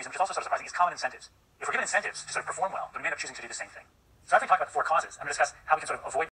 reason, which is also sort of surprising, is common incentives. If we're given incentives to sort of perform well, then we end up choosing to do the same thing. So after we talk about the four causes, I'm going to discuss how we can sort of avoid